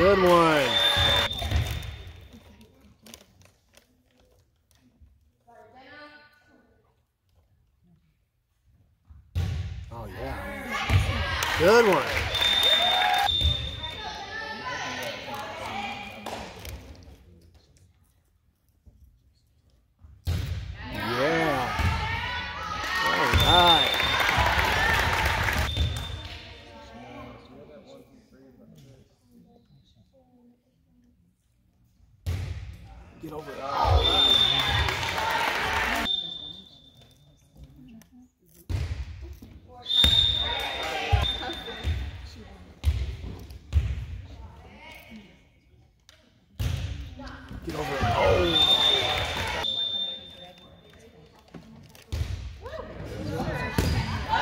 Good one.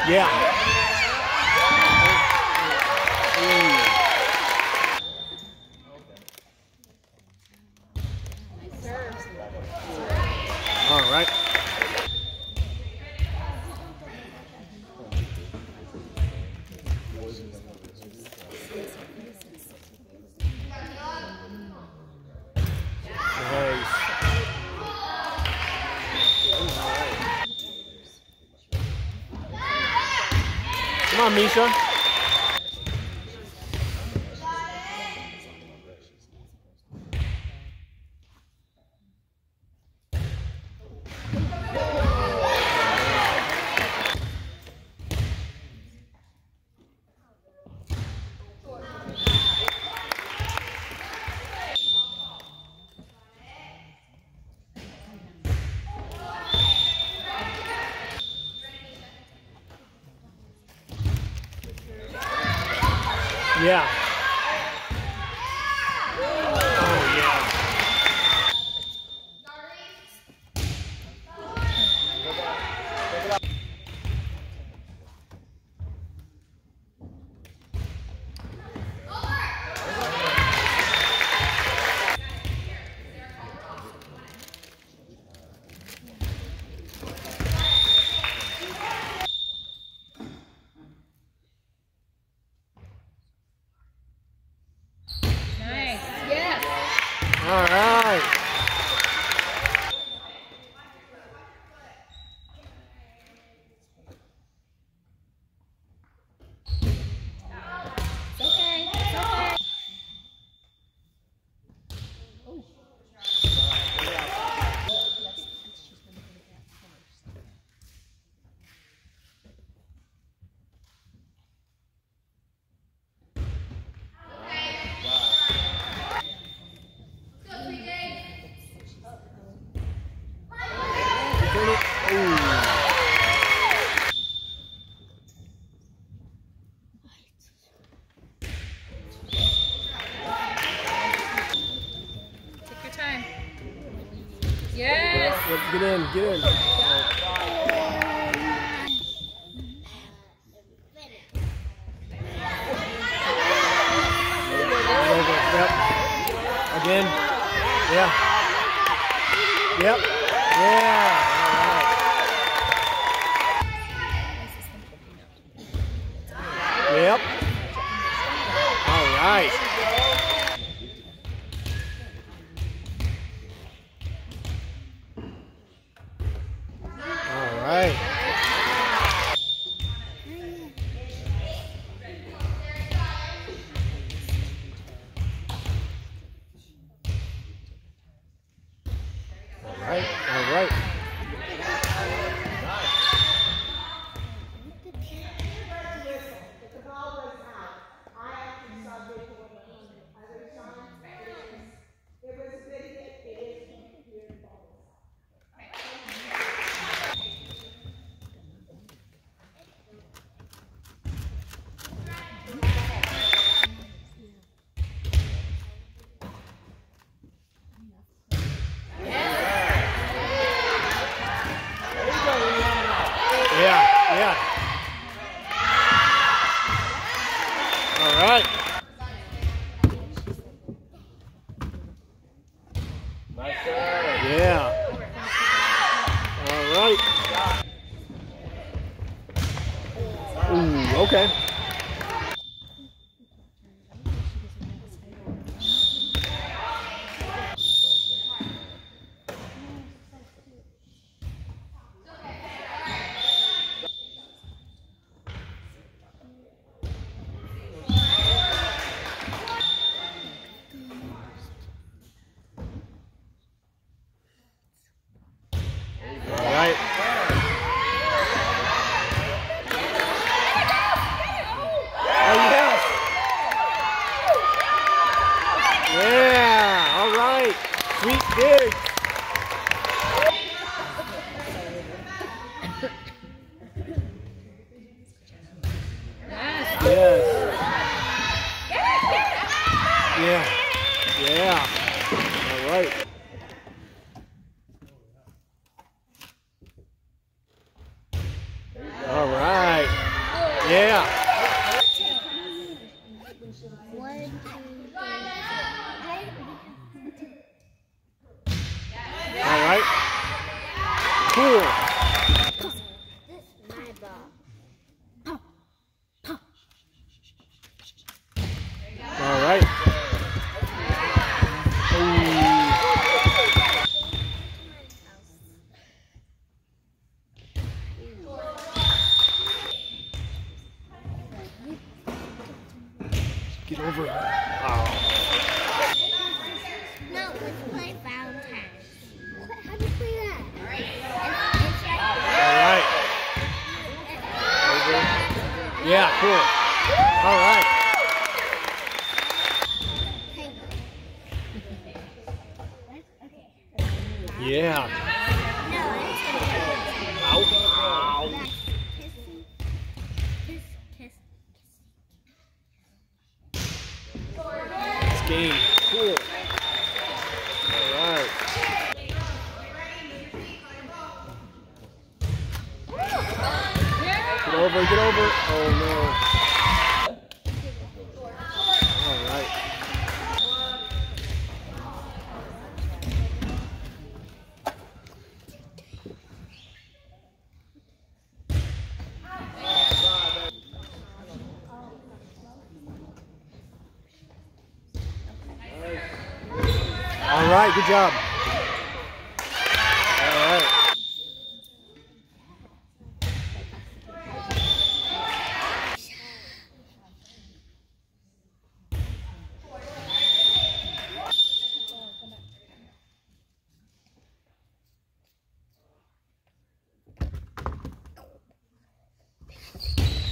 Yeah. Come on, Misha. All right. Get in, get in. layup. All right. Yeah. All right. Ooh, okay. Yeah. One, two, All right. Cool. three. This is my ball. All right. Ooh. Get over it. Oh. No, let's play Valentine's. How do you play that? It's, it's right All right. Over. Yeah, cool. All right. Game. Cool. Get over, get over. Oh no. All right. All right, good job. All right.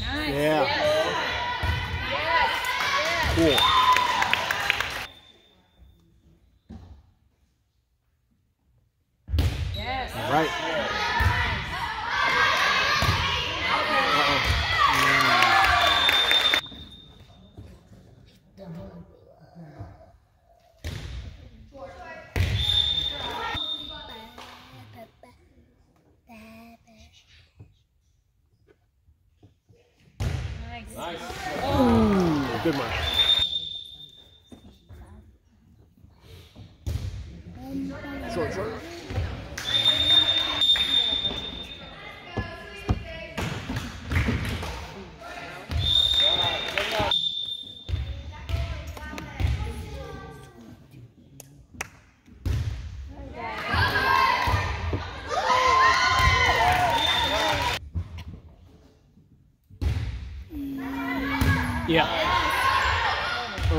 Nice. Yeah. Yes. Yes. Cool. Yes. Right. Uh-oh. Nice. Ooh, good one. Short, short. Yeah. Oh.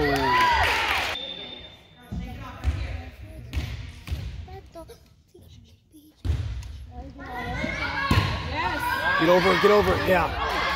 Yes. Get over get over. Yeah.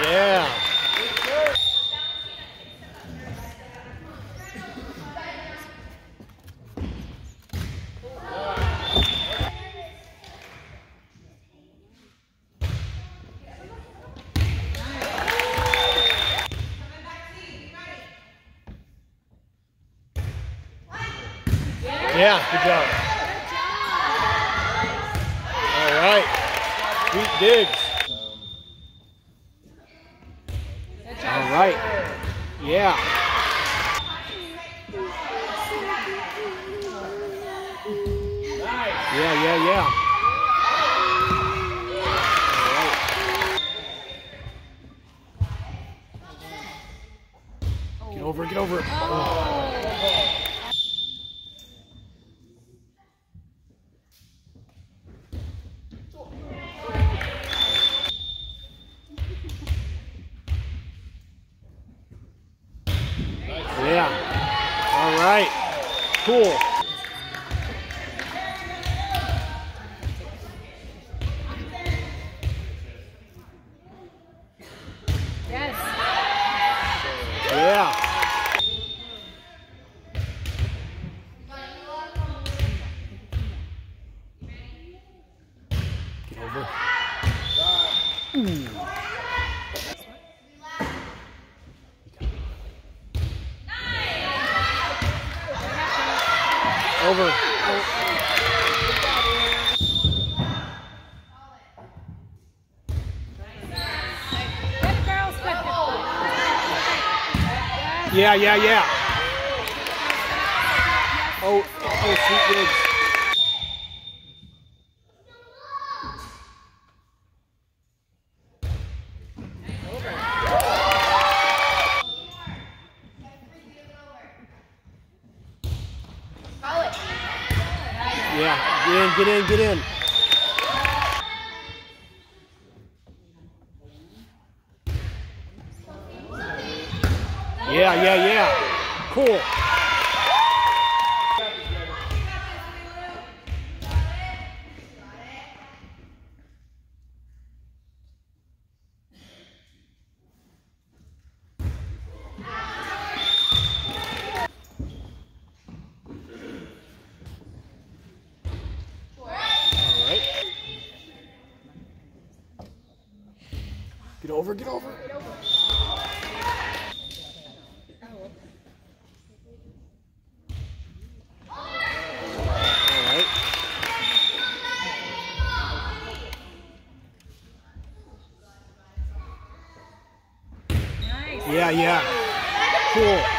Yeah. Yeah, good job. Yeah. Yeah, yeah, yeah. Get over, get over. Oh. Yeah. All right. Cool. Yes. Yeah. Get over. Ooh. Over. Good girls, good girls. Yes. Yeah, yeah, yeah. Oh, oh, sweet digs. Yeah, get in, get in, get in. Yeah, yeah, yeah. Cool. All right. Get over, get over. All right. Nice. Yeah, yeah.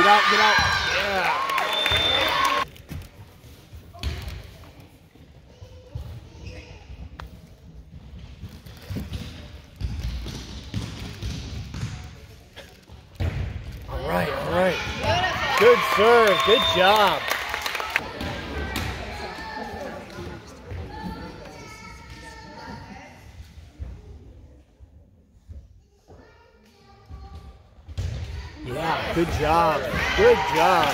Get out, get out. Yeah. All right, all right. Good serve. Good job. Yeah, good job. Good job.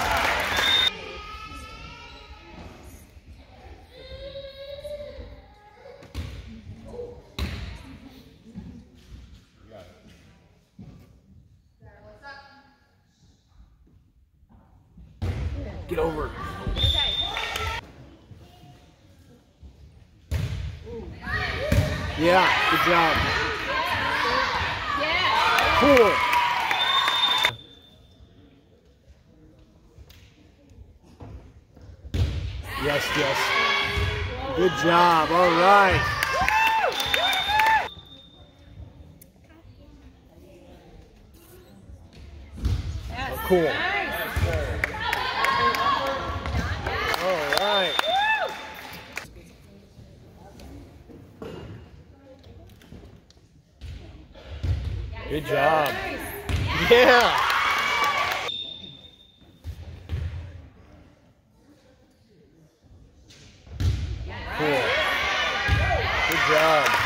Get over. Yeah, good job. Yeah. Cool. Yes, yes. Good job. All right. Cool. All right. Good job. Yeah. job.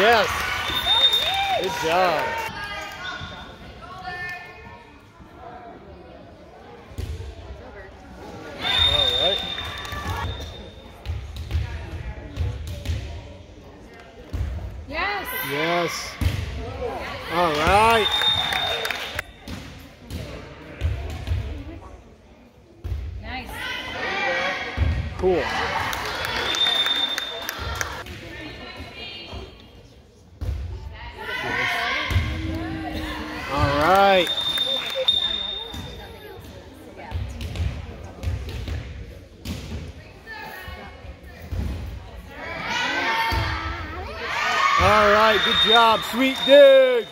Yes. Good job. All right. Yes. Yes. All right. Nice. Cool. Job, sweet dude.